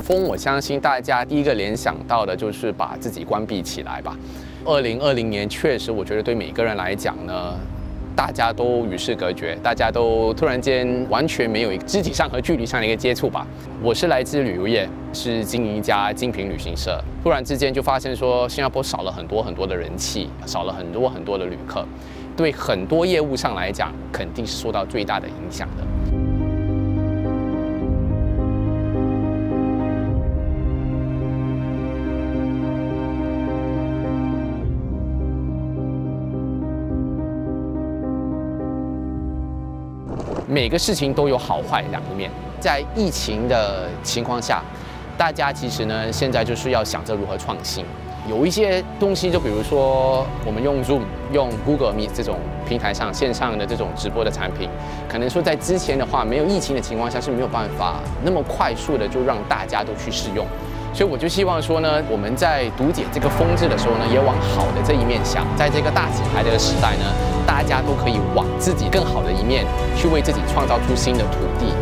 风，我相信大家第一个联想到的就是把自己关闭起来吧。二零二零年确实，我觉得对每个人来讲呢，大家都与世隔绝，大家都突然间完全没有一个肢体上和距离上的一个接触吧。我是来自旅游业，是经营一家精品旅行社，突然之间就发现说，新加坡少了很多很多的人气，少了很多很多的旅客，对很多业务上来讲，肯定是受到最大的影响的。每个事情都有好坏两个面，在疫情的情况下，大家其实呢，现在就是要想着如何创新。有一些东西，就比如说我们用 Zoom、用 Google Meet 这种平台上线上的这种直播的产品，可能说在之前的话，没有疫情的情况下是没有办法那么快速的就让大家都去试用。所以我就希望说呢，我们在读解这个风字的时候呢，也往好的这一面想。在这个大洗牌的时代呢，大家都可以往自己更好的一面去为自己创造出新的土地。